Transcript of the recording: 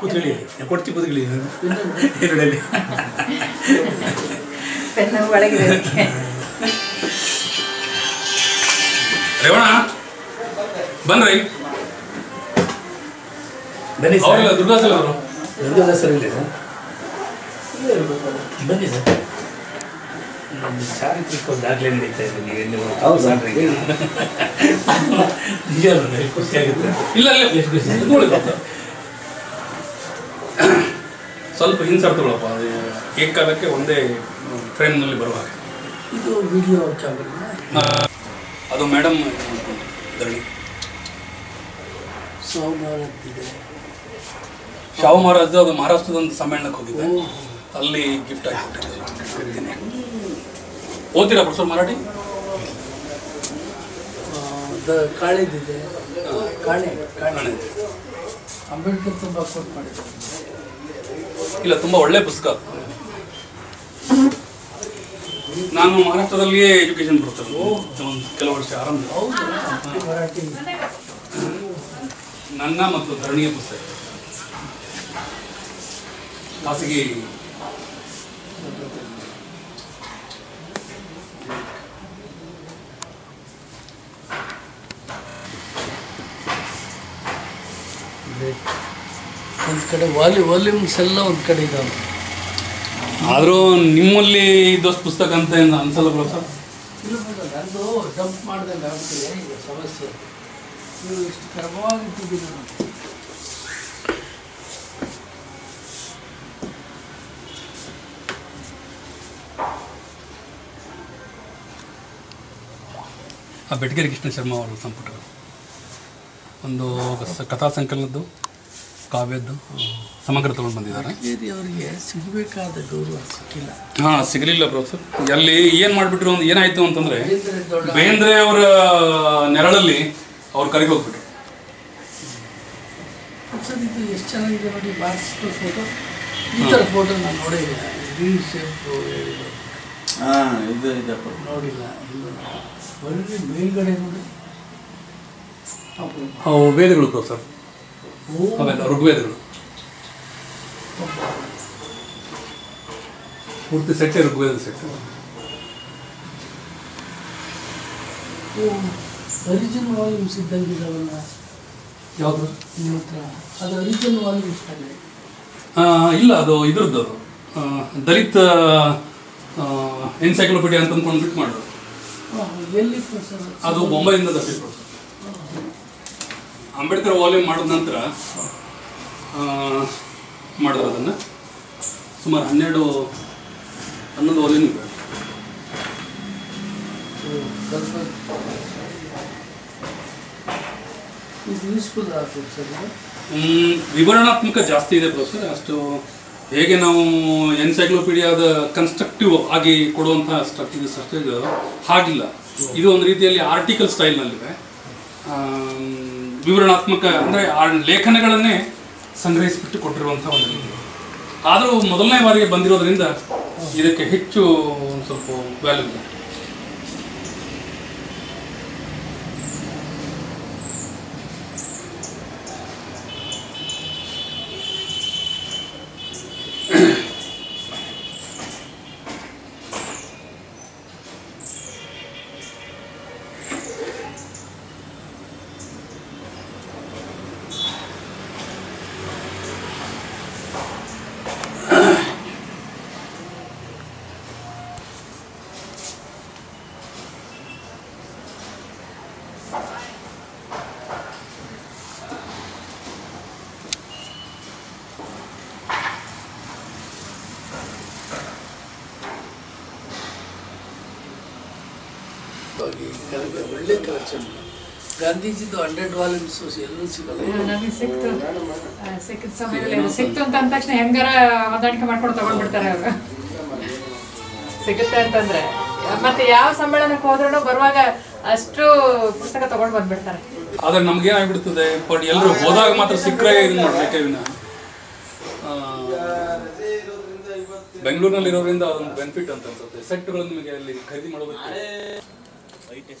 ಕೂತ್ಕೊಳ್ಳಿ. ಕೊಡ್ತಿ ಕೂತ್ಕೊಳ್ಳಿ. ಎರಡಲ್ಲಿ. ರೇವಣ ಬನ್ರಿ. ಬನ್ನಿ ಅವರೆಲ್ಲ ಅವರು ದುರ್ಗಾದಾಸ್ ಸರ್ ಇಲ್ಲ ಬನ್ನಿ ಸರ್. ನಮ್ಮ ಚಾರಿತ್ರಿಕ ಒಂದು ದಾಖಲೆ ನಡೀತಾ ಇದೆ ನೀವು ಹೌದು. ಸರ್. ನಿಜ ಖುಷಿಯಾಗುತ್ತೆ ನನಗೆ ಖುಷಿ ಆಗುತ್ತೆ. ಇಲ್ಲ ಇಲ್ಲ. ಎಷ್ಟು ಖುಷಿ ಸ್ವಲ್ಪ. ಇನ್ಸರ್ಟ್ ತಗೊಳಪ್ಪ ಅದು ಏಕಾಲಕ್ಕೆ ಒಂದೇ ಫ್ರೇಮ್ನಲ್ಲಿ ಬರುವ ಹಾಗೆ. ಇದು ವಿಡಿಯೋ ಅದು ಮೇಡಮ್ ಧರಣಿ. ಶಾವು ಮಹಾರಾಜ್ ಅದು ಮಹಾರಾಷ್ಟ್ರದ ಒಂದು ಸಮ್ಮೇಳನಕ್ಕೆ ಹೋಗಿದ್ದೆ. ಅಲ್ಲಿ ಗಿಫ್ಟ್ ಆಗಿ ಓದ್ತೀರಾ ಪ್ರೊಫೆಸರ್ ಮರಾಠಿ? ಕಾಳೆದಿದೆ. ಕಾಣೆ ಕಾಣೆ. ಅಂಬೇಡ್ಕರ್ ತುಂಬ ಕೋಟ್ ಮಾಡಿದ್ದಾರೆ. ಇಲ್ಲ, ತುಂಬಾ ಒಳ್ಳೆ ಪುಸ್ತಕ ನಾನು ಮಹಾರಾಷ್ಟ್ರದಲ್ಲಿಯೇ ಎಜುಕೇಶನ್ ಪ್ರೊಫೆಸರ್ ಒಂದು ಕೆಲವು ವರ್ಷ ಆರಂಭ. ನನ್ನ ಮತ್ತು ಧರಣಿಯ ಪುಸ್ತಕ. ಖಾಸಗಿ ಒಂದು ಕಡೆ ವಾಲಿ ವಾಲ್ಯೂಮ್ಸ್ ಎಲ್ಲ ಒಂದು ಕಡೆ ಇದಾವೆ. ಆದರೂ ನಿಮ್ಮಲ್ಲಿ ಇದ್ದಷ್ಟು ಪುಸ್ತಕ ಅಂತ ಏನು ಅನ್ಸಲ್ಲ ಸರ್. ಇಲ್ಲ ಮೇಡಮ್, ನಂದು ಡಂಪ್ ಮಾಡ್ದಂಗೆ ಆಗ್ತಿದೆ ಈಗ ಸಮಸ್ಯೆ. ನೀವು ಇಷ್ಟು ಕ್ರಮವಾಗಿಟ್ಟಿದ್ದೀರಿ ನೋಡಿ ಆ ಬೆಟ್ಗೆರೆ ಕೃಷ್ಣ ಶರ್ಮಾ ಅವರು ಸಂಪುಟಗಳು. ಒಂದು ಕಥಾ ಸಂಕಲನದ್ದು. ಕಾವ್ಯದ್ದು ಸಮಗ್ರ ತಗೊಂಡು ಬಂದಿದ್ದಾರೆ. ಬೇರೆ ಅವರಿಗೆ ಸಿಗಬೇಕಾದ ಗೌರವ ಸಿಕ್ಕಿಲ್ಲ. ಹಾಂ ಸಿಗಲಿಲ್ಲ ಪ್ರೊಫೆಸರ್ ಅಲ್ಲಿ ಏನು ಮಾಡ್ಬಿಟ್ರು ಒಂದು ಏನಾಯಿತು ಅಂತಂದರೆ ಬೇಂದ್ರೆ ಅವರ ನೆರಳಲ್ಲಿ ಅವ್ರು ಕರಿಗೆ ಹೋಗ್ಬಿಟ್ರು. ಸರ್ ಇದು ಎಷ್ಟು ಚೆನ್ನಾಗಿದೆ ನೋಡಿ ಬಾಕ್ಸ್ ಫೋಟೋ ಈ ಥರ ಫೋಟೋ ನಾನು ನೋಡೇ ಇಲ್ಲ ವಿ ಶೇಪ್ ಹಾಂ ಇದು ಇದಪ್ಪ ನೋಡಿಲ್ಲ ಇಲ್ಲ ಬರೀ ಮೇಲ್ಗಡೆ ನೋಡಿ. ವೇದಗಳು ಸರ್. ಅವೆಲ್ಲ ಋಗ್ವೇದಗಳು ಪೂರ್ತಿ ಸೆಟ್ಟೆ ಋಗ್ವೇದ ಸೆಟ್. ಅರಿಜಿನ್ ವಾಲ್ಯೂಮ್ಸ್ ಇದ್ದಂಗೆ ಇದಾವಲ್ಲ ಯಾವುದು? ನಿಮ್ಮ ಹತ್ರ. ಅದು ಅರಿಜಿನ್ ವಾಲ್ಯೂಮ್ಸ್ ತಾನೆ ಇಲ್ಲ ಅದು ಇದ್ರದ್ದು ದಲಿತ ಎನ್ಸೈಕ್ಲೋಪೀಡಿಯಾ ಅಂತ ಅಂದ್ಕೊಂಡು ಬಿಟ್ಟು ಮಾಡೋದು ಅದು ಬೊಂಬೈಯಿಂದ ತಪ್ಪಿತ್ತು ಅಂಬೇಡ್ಕರ್ ವಾಲ್ಯೂಮ್ ಮಾಡಿದ ನಂತರ ಮಾಡಿದ್ರು ಅದನ್ನು. ಸುಮಾರು ಹನ್ನೆರಡು ಹನ್ನೊಂದು ವಾಲ್ಯೂಮ್ ಇದೆ? ವಿವರಣಾತ್ಮಕ ಜಾಸ್ತಿ ಇದೆ ಪ್ರೊಫೆಸರ್ ಅಷ್ಟು ಹೇಗೆ ನಾವು ಎನ್ಸೈಕ್ಲೋಪೀಡಿಯಾದ ಕನ್ಸ್ಟ್ರಕ್ಟಿವ್ ಆಗಿ ಕೊಡುವಂತಹ ಸ್ಟ್ರಕ್ಚರ್ ಸ್ಟ್ರಕ್ಚರ್ ಹಾಗಿಲ್ಲ. ಇದು ಒಂದು ರೀತಿಯಲ್ಲಿ ಆರ್ಟಿಕಲ್ ಸ್ಟೈಲ್ನಲ್ಲಿವೆ ವಿವರಣಾತ್ಮಕ ಅಂದರೆ ಆ ಲೇಖನಗಳನ್ನೇ ಸಂಗ್ರಹಿಸಿಬಿಟ್ಟು ಕೊಟ್ಟಿರುವಂಥ ಒಂದು ಆದರೂ ಮೊದಲನೇ ಬಾರಿಗೆ ಬಂದಿರೋದರಿಂದ ಇದಕ್ಕೆ ಹೆಚ್ಚು ಒಂದು ಸ್ವಲ್ಪ ವ್ಯಾಲ್ಯೂ ಇದೆ. ಹೋಗಿ ಕಲೆ ಒಳ್ಳೆ ಕಲೆಕ್ಷನ್ ಗಾಂಧೀಜಿದು ಹಂಡ್ರೆಡ್ ವಾಲ್ಯೂಮ್ಸ್ ಎಲ್ಲೂ ಸಿಗಲ್ಲ. ನಮಗೆ ಸಿಕ್ತು. ಸಿಕ್ಕಿದ ಸಮಯದಲ್ಲಿ ಸಿಕ್ತು ಅಂತ ಅಂದ ತಕ್ಷಣ ಹೆಂಗಾರ ಹೊಂದಾಣಿಕೆ ಮಾಡ್ಕೊಂಡು ತಗೊಂಡ್ಬಿಡ್ತಾರೆ ಅವರು. ಸಿಗುತ್ತೆ ಅಂತಂದ್ರೆ. ಮತ್ತೆ ಯಾವ ಸಮ್ಮೇಳನಕ್ಕೆ ಹೋದ್ರೂ ಬರುವಾಗ ಅಷ್ಟು ಪುಸ್ತಕ ತಗೊಂಡು ಬಂದ್ಬಿಡ್ತಾರೆ. ಆದರೆ ನಮ್ಗೆ ಏನಾಗ್ಬಿಡ್ತದೆ ಬಟ್ ಎಲ್ಲರೂ ಹೋದಾಗ ಮಾತ್ರ ಸಿಕ್ಕರೆ ಇದು ಮಾಡ್ಬೇಕೆ ವಿನ ಬೆಂಗಳೂರಿನಲ್ಲಿ ಇರೋದ್ರಿಂದ ಅದೊಂದು ಬೆನಿಫಿಟ್ ಅಂತ ಅನ್ಸುತ್ತೆ. ಸೆಟ್ಗಳು ನಿಮಗೆ ಅಲ್ಲಿ ಖರೀದಿ ಮಾಡೋದಕ್ಕೆ. ahí te.